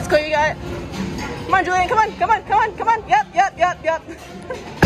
Let's go, you got it. Come on, Julian. Come on, come on, come on, come on. Yep, yep, yep, yep.